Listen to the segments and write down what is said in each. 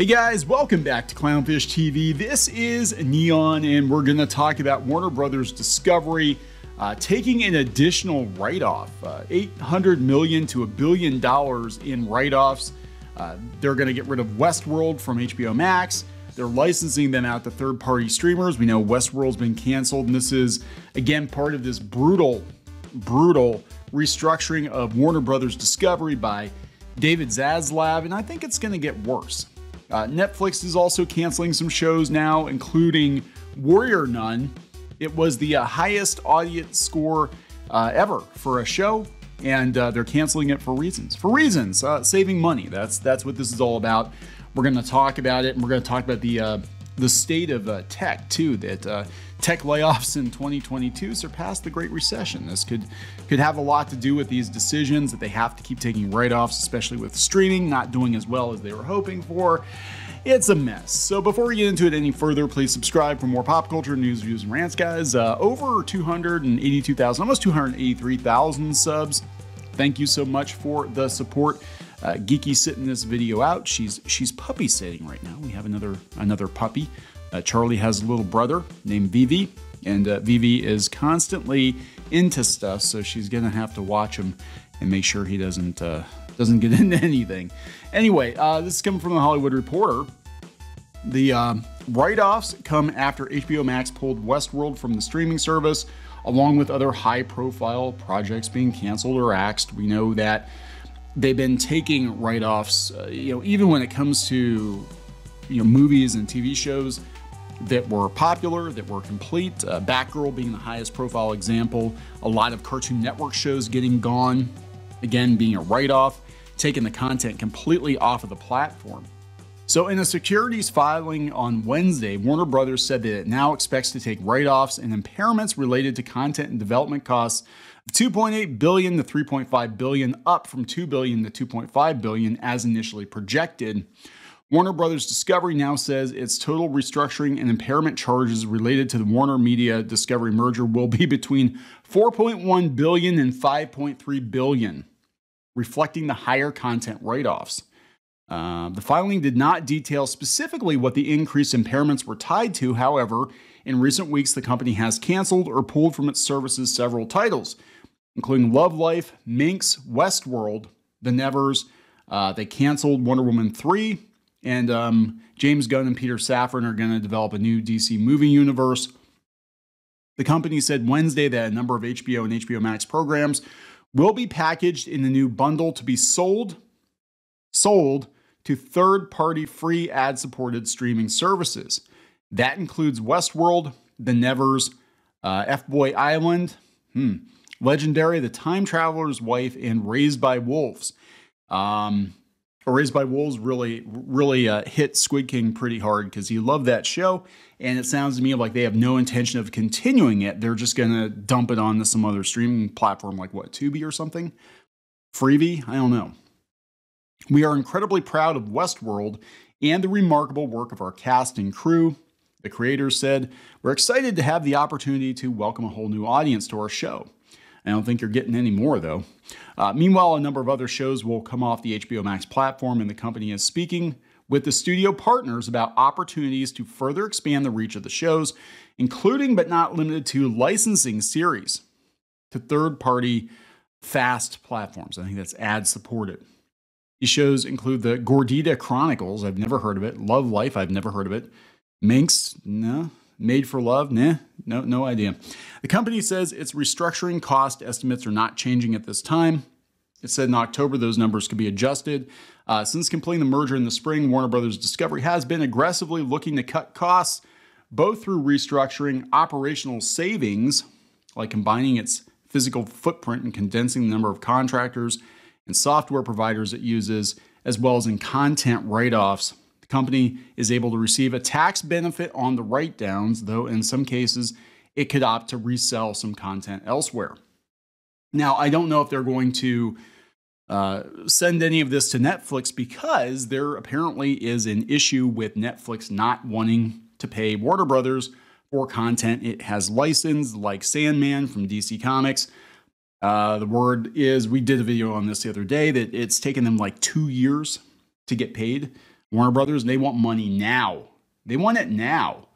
Hey guys, welcome back to Clownfish TV. This is Kneon, and we're going to talk about Warner Brothers Discovery uh, taking an additional write-off, uh, 800 million to a billion dollars in write-offs. Uh, they're going to get rid of Westworld from HBO Max. They're licensing them out to third-party streamers. We know Westworld's been canceled, and this is again part of this brutal, brutal restructuring of Warner Brothers Discovery by David Zaslav, and I think it's going to get worse. Uh, Netflix is also canceling some shows now, including Warrior Nun. It was the uh, highest audience score uh, ever for a show, and uh, they're canceling it for reasons. For reasons, uh, saving money. That's that's what this is all about. We're going to talk about it, and we're going to talk about the uh, the state of uh, tech too. That uh, tech layoffs in 2022 surpassed the Great Recession. This could could have a lot to do with these decisions that they have to keep taking write-offs, especially with streaming not doing as well as they were hoping for. It's a mess. So before we get into it any further, please subscribe for more pop culture news, views, and rants, guys. Uh, over 282,000, almost 283,000 subs. Thank you so much for the support. Uh, Geeky sitting this video out. She's she's puppy sitting right now. We have another another puppy. Uh, Charlie has a little brother named Vivi, and uh, Vivi is constantly into stuff, so she's gonna have to watch him and make sure he doesn't uh, doesn't get into anything. Anyway, uh, this is coming from the Hollywood Reporter. The um, write-offs come after HBO Max pulled Westworld from the streaming service, along with other high-profile projects being canceled or axed. We know that they've been taking write-offs, uh, you know, even when it comes to you know movies and TV shows that were popular, that were complete. Uh, Batgirl being the highest profile example. A lot of Cartoon Network shows getting gone, again being a write-off, taking the content completely off of the platform. So, in a securities filing on Wednesday, Warner Brothers said that it now expects to take write-offs and impairments related to content and development costs of 2.8 billion to 3.5 billion, up from 2 billion to 2.5 billion as initially projected. Warner Brothers Discovery now says its total restructuring and impairment charges related to the Warner Media Discovery merger will be between 4.1 billion and 5.3 billion, reflecting the higher content write-offs. Uh, the filing did not detail specifically what the increased impairments were tied to. However, in recent weeks, the company has canceled or pulled from its services several titles, including Love Life, Minx, Westworld, The Nevers. Uh, they canceled Wonder Woman 3, and um, James Gunn and Peter Safran are going to develop a new DC movie universe. The company said Wednesday that a number of HBO and HBO Max programs will be packaged in the new bundle to be sold sold to third party free ad supported streaming services. That includes Westworld, The Nevers, uh, F Boy Island, hmm, Legendary, The Time Traveler's Wife, and Raised by Wolves. Um, Raised by Wolves really, really uh, hit Squid King pretty hard because he loved that show. And it sounds to me like they have no intention of continuing it. They're just going to dump it onto some other streaming platform like what, Tubi or something? Freevee? I don't know. We are incredibly proud of Westworld and the remarkable work of our cast and crew. The creators said, We're excited to have the opportunity to welcome a whole new audience to our show. I don't think you're getting any more, though. Uh, meanwhile, a number of other shows will come off the HBO Max platform, and the company is speaking with the studio partners about opportunities to further expand the reach of the shows, including but not limited to licensing series to third party fast platforms. I think that's ad supported. These shows include the Gordita Chronicles. I've never heard of it. Love Life. I've never heard of it. Minx. No. Made for Love. Nah. No. No idea. The company says its restructuring cost estimates are not changing at this time. It said in October those numbers could be adjusted. Uh, since completing the merger in the spring, Warner Brothers Discovery has been aggressively looking to cut costs, both through restructuring operational savings, like combining its physical footprint and condensing the number of contractors and software providers it uses, as well as in content write offs. The company is able to receive a tax benefit on the write downs, though in some cases it could opt to resell some content elsewhere. Now, I don't know if they're going to uh, send any of this to Netflix because there apparently is an issue with Netflix not wanting to pay Warner Brothers for content it has licensed, like Sandman from DC Comics. Uh, the word is we did a video on this the other day that it's taken them like two years to get paid Warner Brothers, they want money now. They want it now.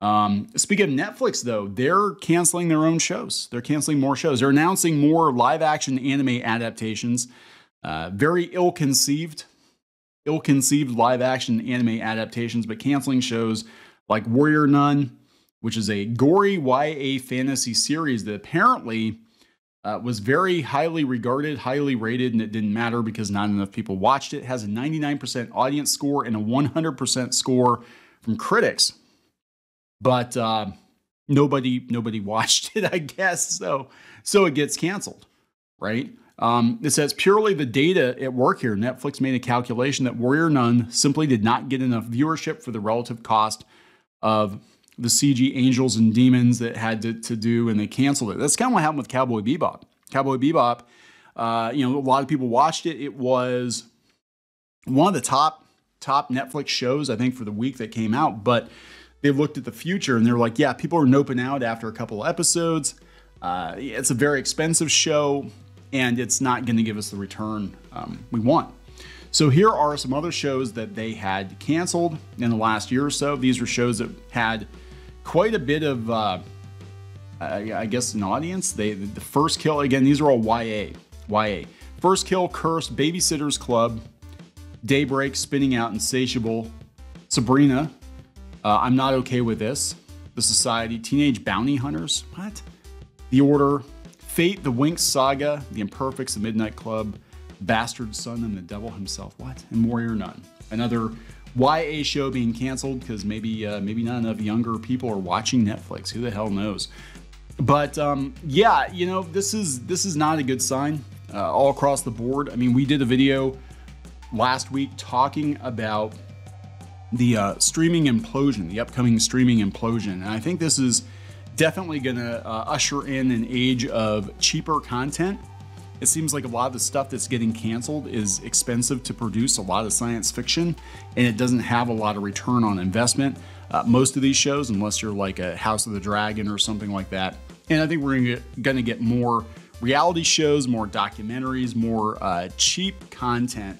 Um, speaking of Netflix, though, they're canceling their own shows. They're canceling more shows. They're announcing more live action anime adaptations. Uh, very ill conceived, ill conceived live action anime adaptations, but canceling shows like Warrior Nun, which is a gory YA fantasy series that apparently uh, was very highly regarded, highly rated, and it didn't matter because not enough people watched it. has a 99% audience score and a 100% score from critics, but uh, nobody nobody watched it. I guess so. So it gets canceled, right? Um, it says purely the data at work here. Netflix made a calculation that Warrior Nun simply did not get enough viewership for the relative cost of the CG angels and demons that had to, to do, and they canceled it. That's kind of what happened with Cowboy Bebop. Cowboy Bebop, uh, you know, a lot of people watched it. It was one of the top top Netflix shows, I think, for the week that came out. But they looked at the future and they're like, yeah, people are noping out after a couple episodes. Uh, it's a very expensive show, and it's not going to give us the return um, we want. So here are some other shows that they had canceled in the last year or so. These were shows that had quite a bit of, uh, I guess, an audience. They the first kill again. These are all YA. YA. First kill, Curse, Babysitters Club, Daybreak, Spinning Out, Insatiable, Sabrina. Uh, I'm not okay with this. The Society, Teenage Bounty Hunters. What? The Order, Fate, The Winx Saga, The Imperfects, The Midnight Club, Bastard Son, and the Devil himself. What? And Warrior Nun. Another YA show being canceled because maybe uh, maybe not enough younger people are watching Netflix. Who the hell knows? But um, yeah, you know this is this is not a good sign uh, all across the board. I mean, we did a video last week talking about the uh, streaming implosion, the upcoming streaming implosion, and I think this is definitely going to uh, usher in an age of cheaper content it seems like a lot of the stuff that's getting canceled is expensive to produce, a lot of science fiction, and it doesn't have a lot of return on investment. Uh, most of these shows, unless you're like a House of the Dragon or something like that. And I think we're going to get more reality shows, more documentaries, more uh, cheap content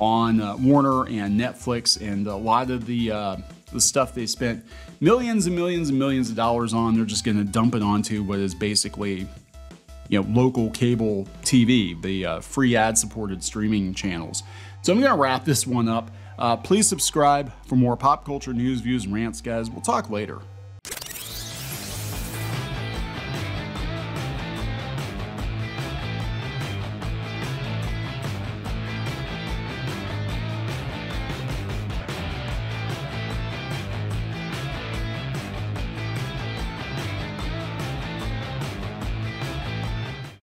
on uh, Warner and Netflix, and a lot of the uh, the stuff they spent millions and millions and millions of dollars on, they're just going to dump it onto what is basically you know, local cable TV, the uh, free ad supported streaming channels. So I'm going to wrap this one up. Uh, please subscribe for more pop culture news, views, and rants, guys. We'll talk later.